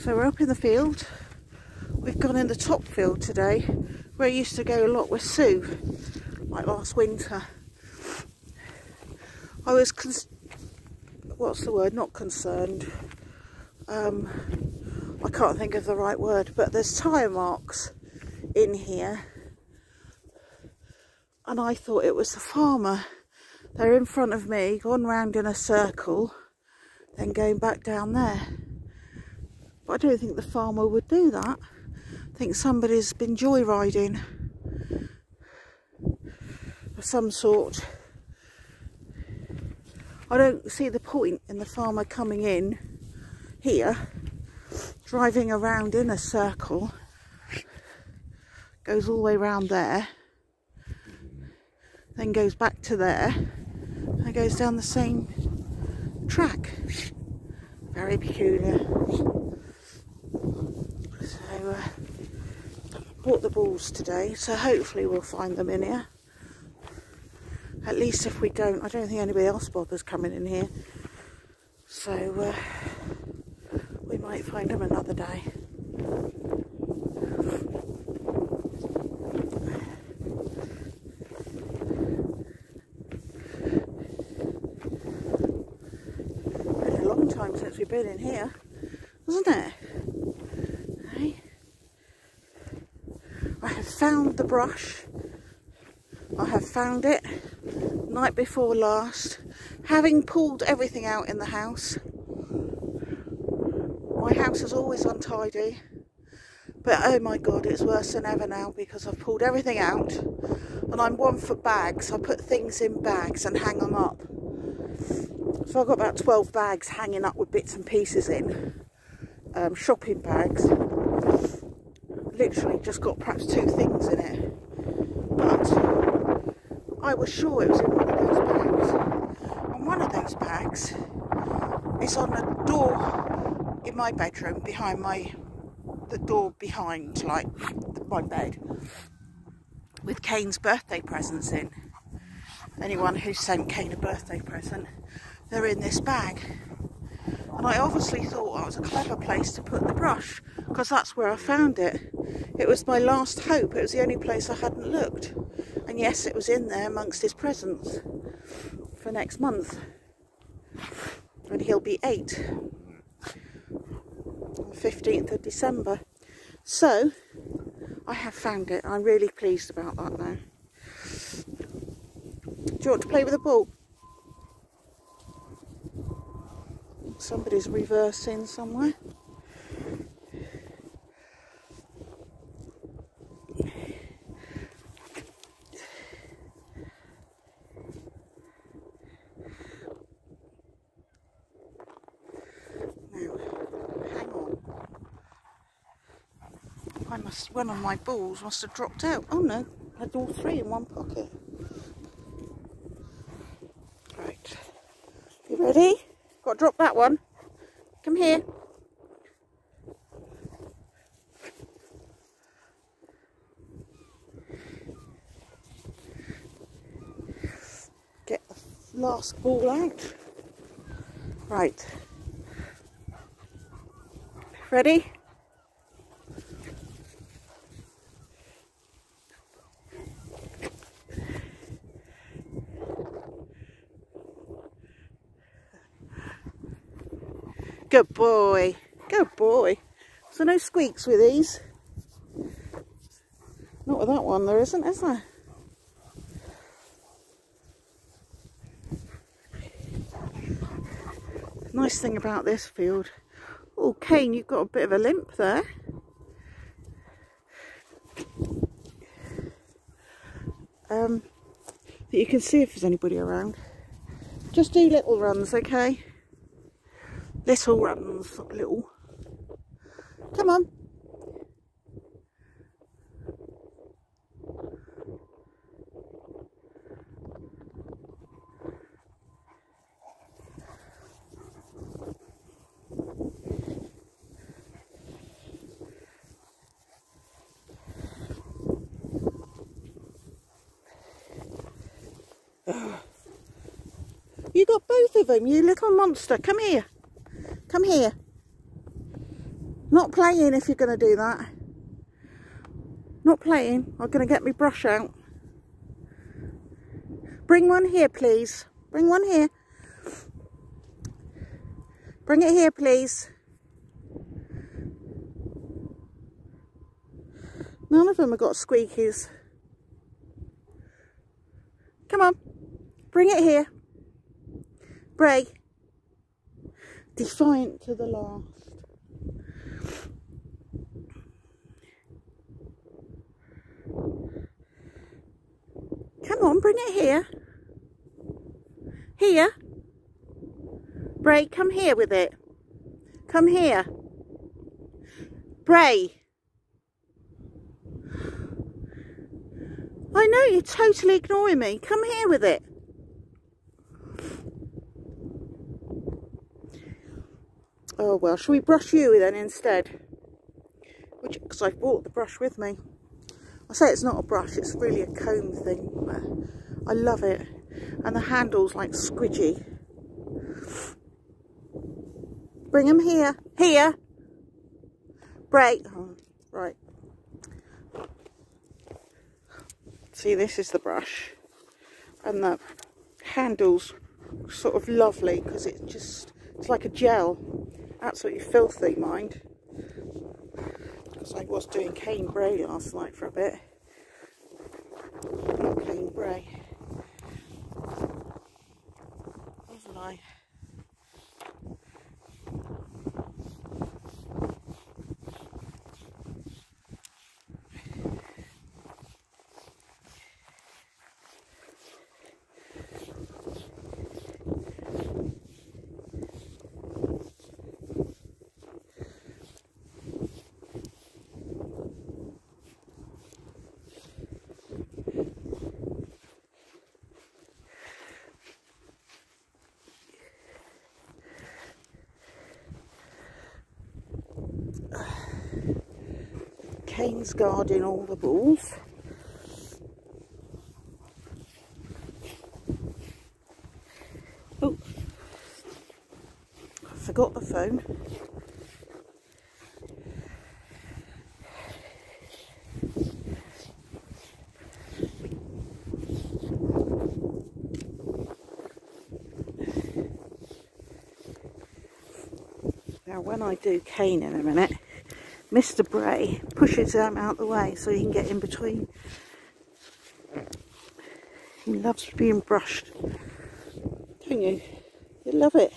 So we're up in the field. We've gone in the top field today, where I used to go a lot with Sue, like last winter. I was, what's the word, not concerned. Um, I can't think of the right word, but there's tyre marks in here. And I thought it was the farmer. They're in front of me, gone round in a circle, then going back down there. But I don't think the farmer would do that. I think somebody's been joyriding of some sort. I don't see the point in the farmer coming in here, driving around in a circle, goes all the way around there, then goes back to there, and goes down the same track. Very peculiar. Uh, bought the balls today, so hopefully we'll find them in here. At least if we don't, I don't think anybody else bothers coming in here. So uh, we might find them another day. Been a long time since we've been in here, wasn't it? Hey? I have found the brush. I have found it night before last, having pulled everything out in the house. My house is always untidy, but oh my god, it's worse than ever now because I've pulled everything out and I'm one for bags. I put things in bags and hang them up. So I've got about 12 bags hanging up with bits and pieces in, um, shopping bags. Literally just got perhaps two things in it. But I was sure it was in one of those bags. And one of those bags is on the door in my bedroom behind my, the door behind like my bed with Kane's birthday presents in. Anyone who sent Kane a birthday present, they're in this bag. And I obviously thought oh, that was a clever place to put the brush because that's where I found it. It was my last hope. It was the only place I hadn't looked. And yes, it was in there amongst his presents for next month. And he'll be eight. on 15th of December. So, I have found it. I'm really pleased about that now. Do you want to play with the ball? Somebody's reversing somewhere. I must, one of my balls must have dropped out. Oh no, I had all three in one pocket. Right, you ready? Got to drop that one. Come here. Get the last ball out. Right. Ready? Good boy. Good boy. So no squeaks with these. Not with that one there isn't, is there? Nice thing about this field. Oh, Kane, you've got a bit of a limp there. Um, that you can see if there's anybody around. Just do little runs, okay? Little runs, little. Come on. You got both of them, you little monster. Come here. Come here. Playing if you're going to do that. Not playing. I'm going to get my brush out. Bring one here, please. Bring one here. Bring it here, please. None of them have got squeakies. Come on. Bring it here. Brea. Defiant to the last. Come on, bring it here. Here. Brea, come here with it. Come here. Brea. I know you're totally ignoring me. Come here with it. Oh well, shall we brush you then instead? Which, Because I brought the brush with me. I say it's not a brush, it's really a comb thing. I love it. And the handle's like squidgy. Bring them here. Here. Break. Oh, right. See, this is the brush. And the handle's sort of lovely because it's just, it's like a gel. Absolutely filthy, mind. Because I was doing Kane Brea last night for a bit. Not Kane Brea. Wasn't Kane's guarding all the balls. Oh, I forgot the phone. Now when I do Kane in a minute, Mr. Brea pushes him out the way so he can get in between. He loves being brushed, don't you? You love it.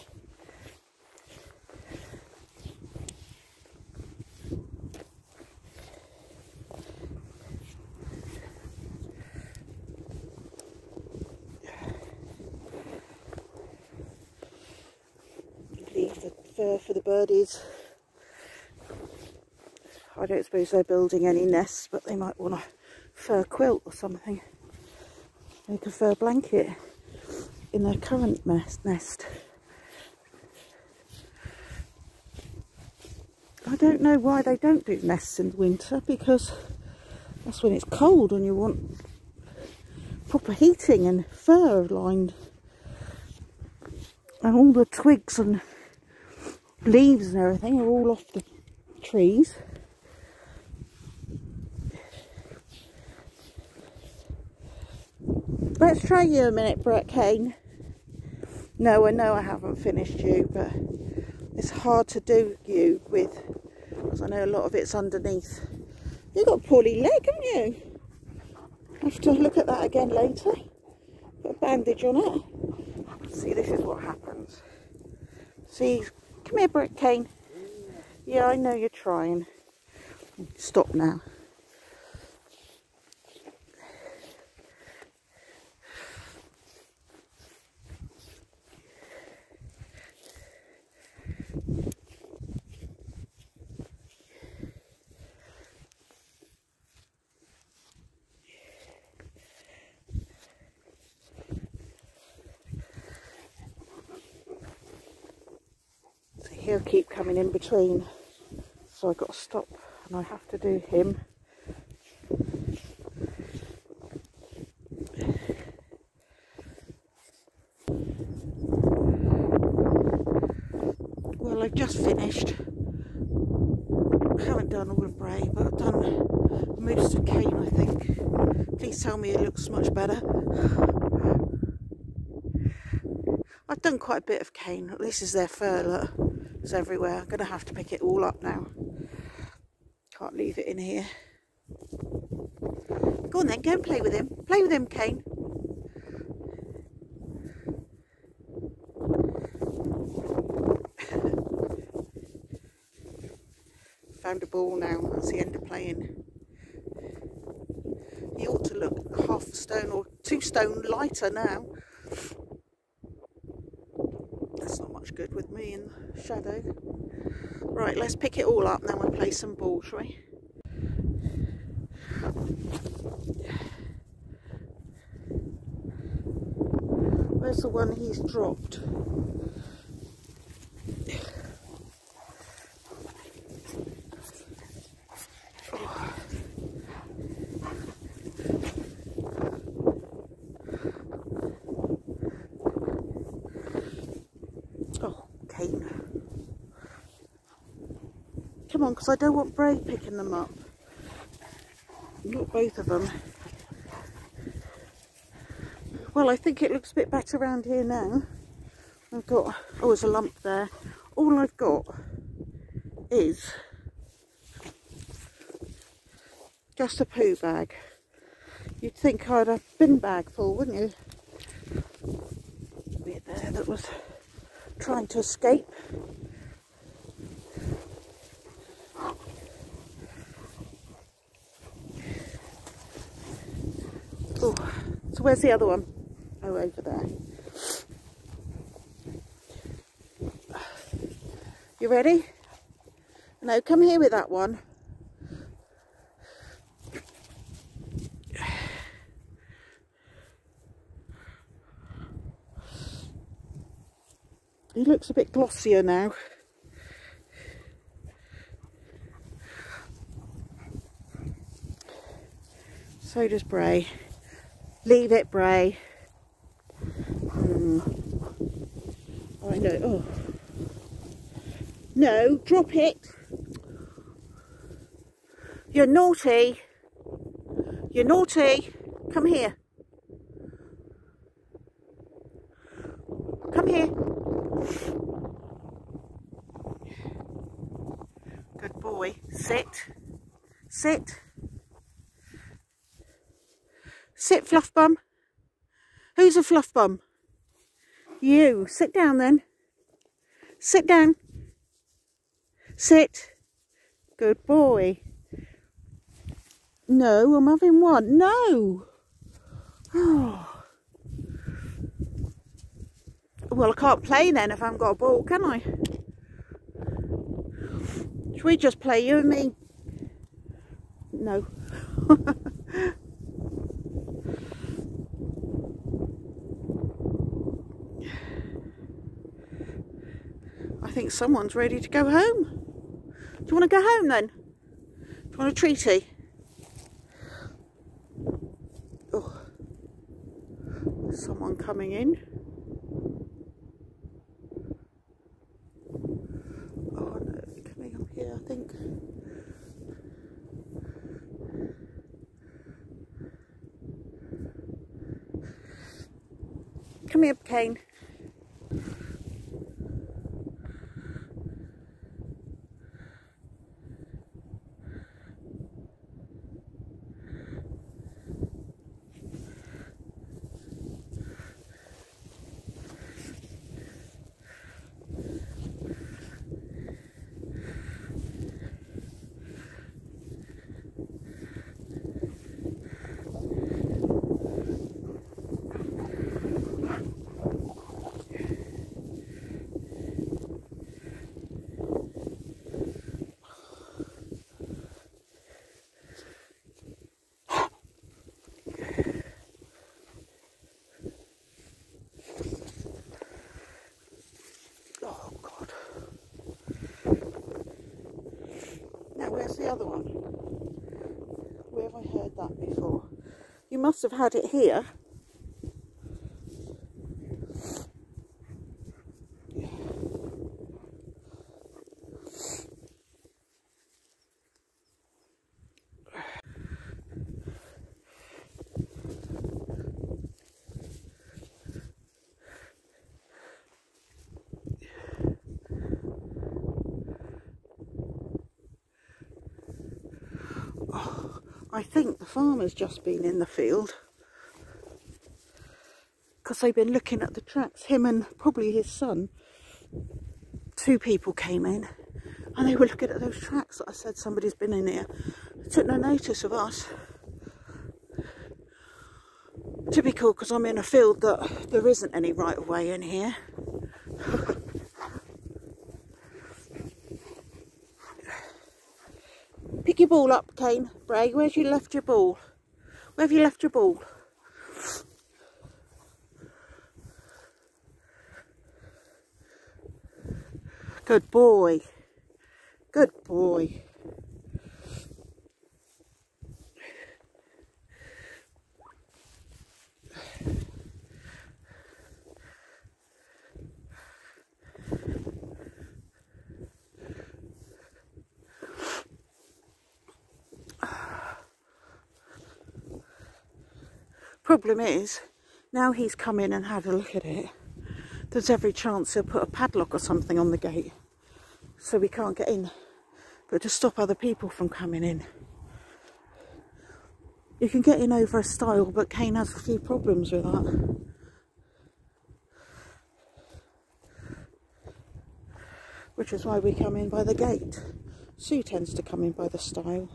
Leave the fur for the birdies. I don't suppose they're building any nests, but they might want a fur quilt or something. Make a fur blanket in their current nest. I don't know why they don't do nests in the winter because that's when it's cold and you want proper heating and fur lined and all the twigs and leaves and everything are all off the trees. Let's try you a minute, Brett Kane. No, I know I haven't finished you, but it's hard to do you with, because I know a lot of it's underneath. You've got a poorly leg, haven't you? I have to look at that again later. Put a bandage on it. See, this is what happens. See, come here, Brett Kane. Yeah, I know you're trying. Stop now. He'll keep coming in between so I've got to stop and I have to do him well I've just finished I haven't done all of Brea, but I've done most of Kane, I think. Please tell me it looks much better. I've done quite a bit of Kane. This is their fur, look. It's everywhere. I'm going to have to pick it all up now. Can't leave it in here. Go on then, go and play with him. Play with him, Kane. Found a ball now. That's the end of playing. He ought to look half a stone or two stone lighter now. That's not much good with me in the shadow. Right, let's pick it all up and then we'll play some ball, shall we? Where's the one he's dropped? Oh, Kane. Come on, because I don't want Brea picking them up. Not both of them. Well, I think it looks a bit better around here now. I've got, oh, there's a lump there. All I've got is just a poo bag. You'd think I'd have a bin bag full, wouldn't you? Bit there that was trying to escape. Oh, so where's the other one? Oh, over there. You ready? No, come here with that one. He looks a bit glossier now. So does Brea. Leave it, Brea. Hmm. I know. Oh. No, drop it. You're naughty. You're naughty. Come here. Come here. Good boy. Sit. Sit. Sit, fluff bum. Who's a fluff bum? You. Sit down then. Sit down. Sit. Good boy. No, I'm having one. No. Oh. Well, I can't play then if I haven't got a ball, can I? Should we just play, you and me? No. think someone's ready to go home. Do you want to go home then? Do you want a treaty? Oh, someone coming in. Oh no, coming up here, I think. Come here, Kane. Other one? Where have I heard that before? You must have had it here. I think the farmer's just been in the field because they've been looking at the tracks. Him and probably his son, two people came in and they were looking at those tracks that I said somebody's been in here. They took no notice of us. Typical because I'm in a field that there isn't any right of way in here. Pick your ball up, Kane. Brea, where's you left your ball? Where have you left your ball? Good boy. Good boy. Problem is, now he's come in and had a look at it, there's every chance he'll put a padlock or something on the gate so we can't get in, but to stop other people from coming in. You can get in over a stile, but Kane has a few problems with that. Which is why we come in by the gate. Sue tends to come in by the stile.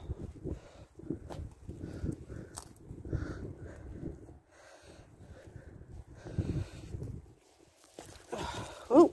Oh.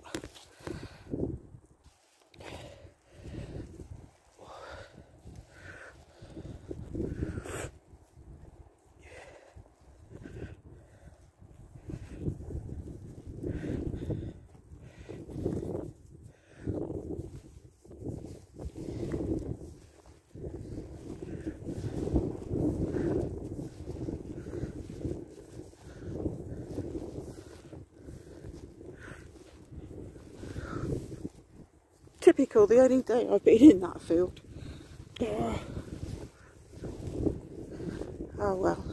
The only day I've been in that field. Oh well.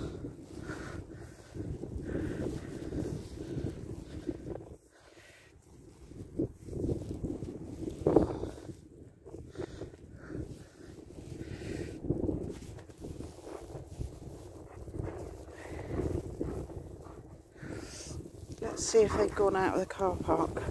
Let's see if they've gone out of the car park.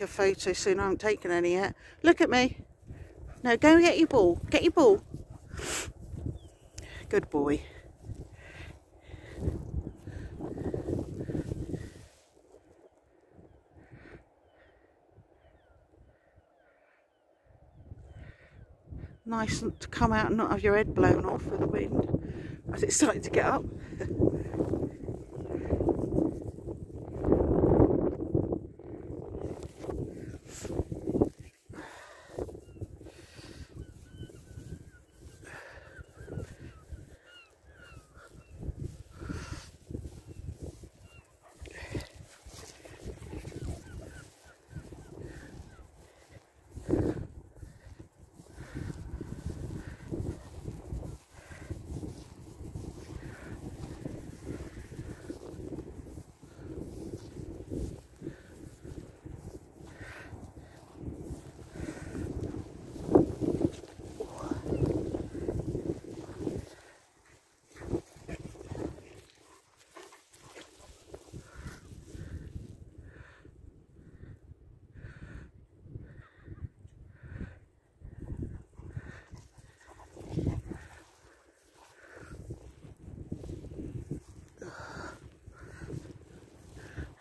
Take a photo soon. I haven't taken any yet. Look at me. No, go get your ball. Get your ball. Good boy. Nice to come out and not have your head blown off with the wind as it's starting to get up.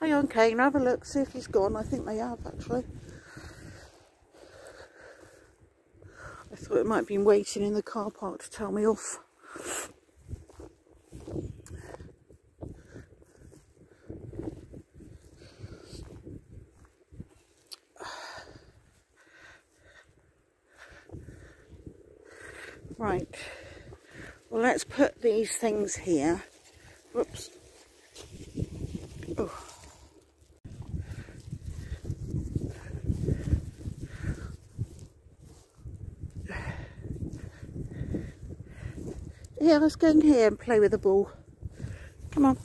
Okay, on, Kane. Have a look, see if he's gone. I think they have, actually. I thought it might have been waiting in the car park to tell me off. Right, well let's put these things here Let's go in here and play with the ball. Come on.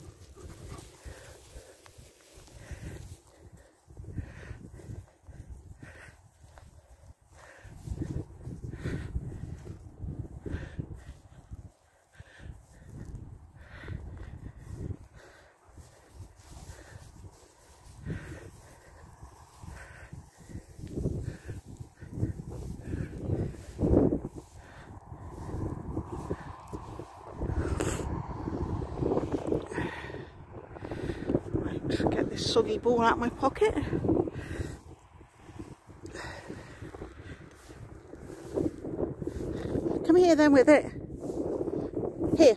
get this soggy ball out my pocket. Come here then with it. Here.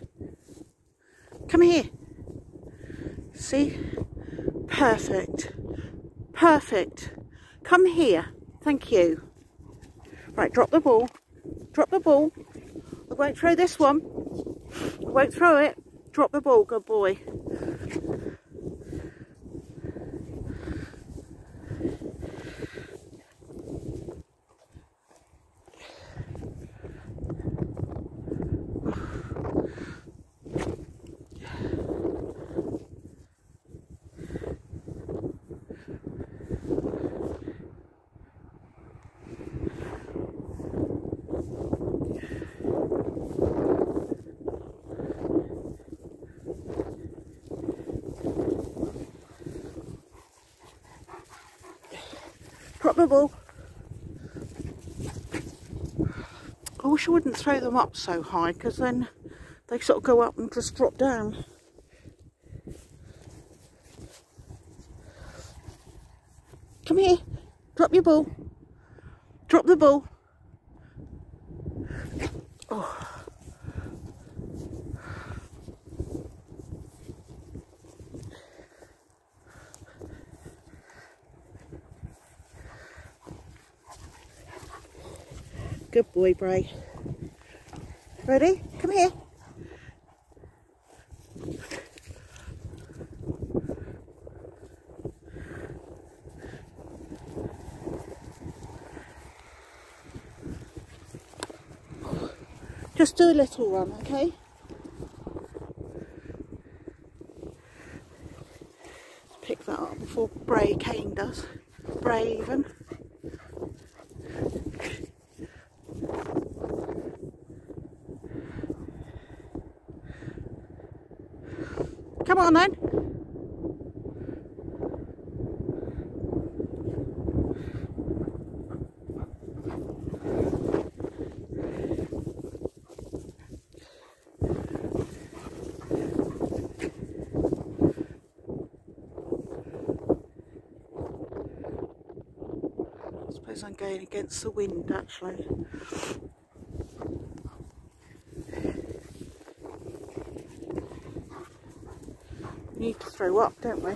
Come here. See? Perfect. Perfect. Come here. Thank you. Right, drop the ball. Drop the ball. I won't throw this one. I won't throw it. Drop the ball, good boy. Probable. I wish I wouldn't throw them up so high because then they sort of go up and just drop down. Come here. Drop your ball. Drop the ball. Good boy, Brea. Ready? Come here. Just do a little run, okay? pick that up before Brea Kane does. Brea Come on. I suppose I'm going against the wind actually. Need to throw up, don't we?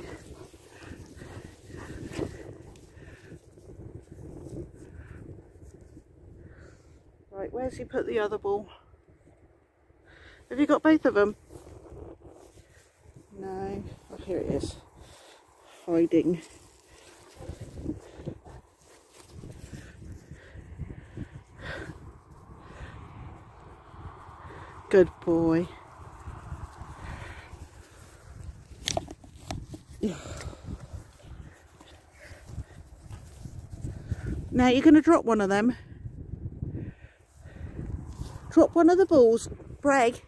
Right, where's he put the other ball? Have you got both of them? No. Oh, here it is. Hiding. Good boy. Now you're going to drop one of them. Drop one of the balls. Breg,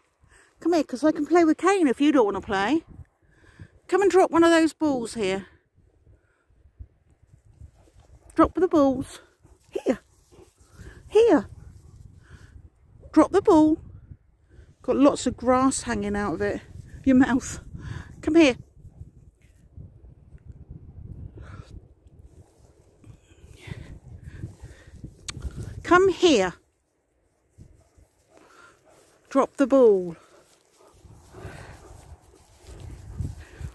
come here because I can play with Kane if you don't want to play. Come and drop one of those balls here. Drop the balls. Here. Here. Drop the ball. Got lots of grass hanging out of it. Your mouth. Come here. Come here. Drop the ball.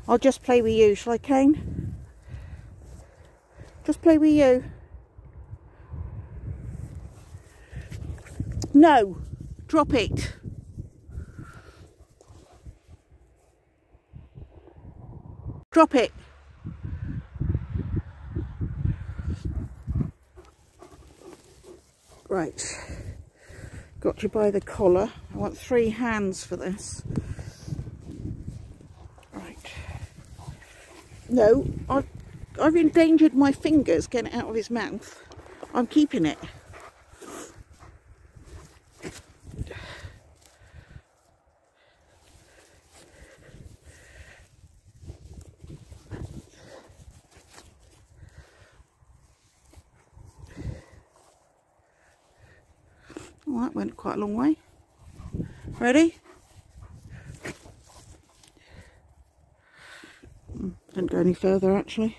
I'll just play with you, shall I, Kane? Just play with you. No. Drop it. Drop it. Right. Got you by the collar. I want three hands for this. Right. No, I've, I've endangered my fingers getting out of his mouth. I'm keeping it. Well, long way. Ready? Didn't go any further actually.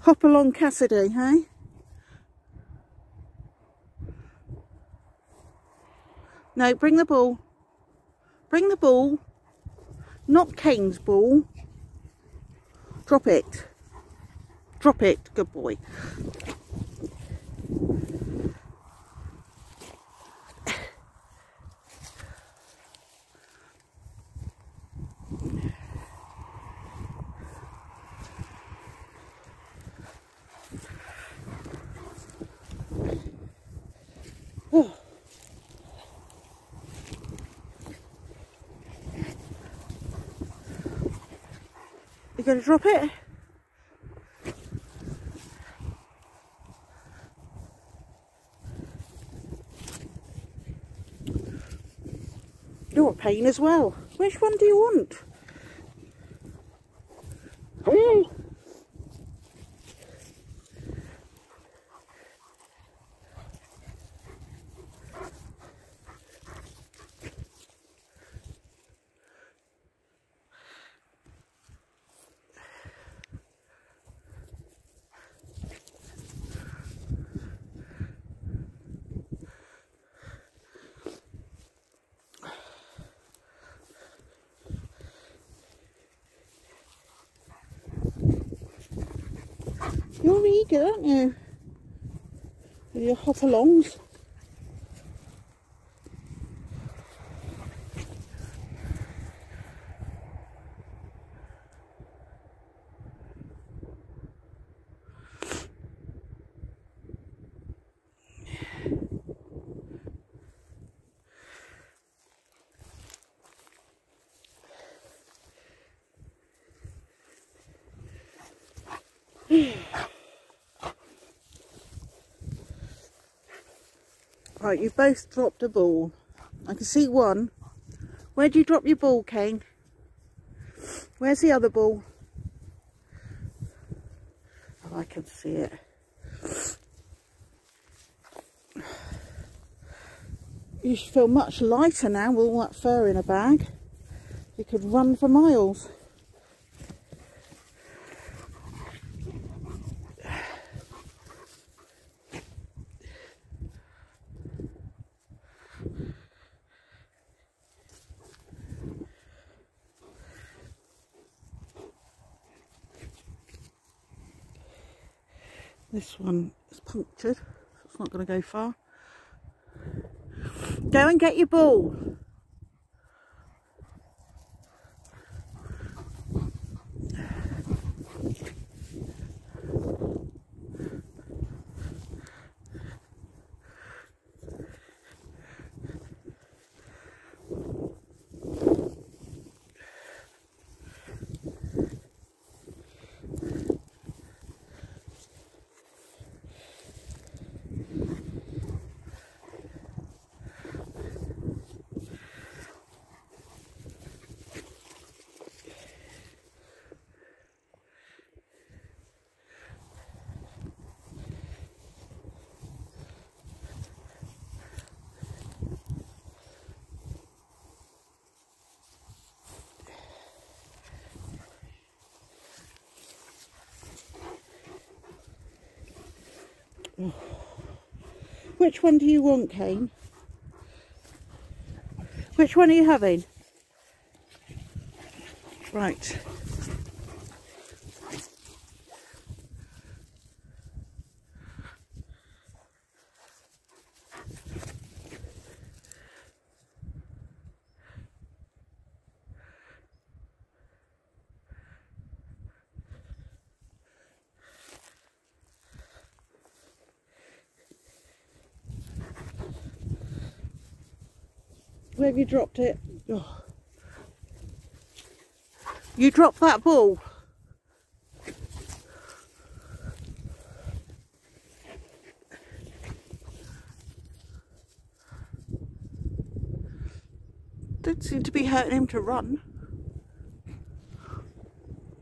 Hopalong Cassidy, hey? No, bring the ball. Bring the ball. Not Kane's ball. Drop it. Drop it. Good boy. Oh. You gonna drop it? You're a pain as well. Which one do you want? Mm. You're eager, aren't you? With your hop alongs. Right, you both dropped a ball. I can see one. Where would you drop your ball, Kane? Where's the other ball? Oh, I can see it. You should feel much lighter now with all that fur in a bag. You could run for miles. This one is punctured, so it's not going to go far. Go and get your ball. Oh. Which one do you want, Kane? Which one are you having? Right. Have you dropped it? Oh. You dropped that ball. Did seem to be hurting him to run.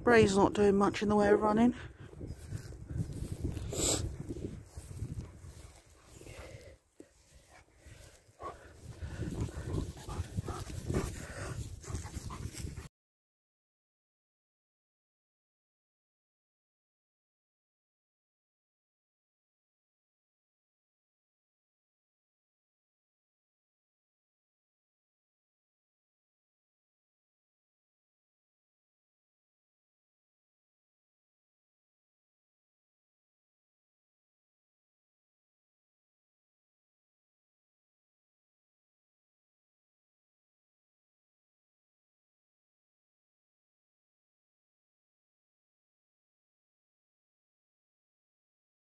Brea's not doing much in the way of running.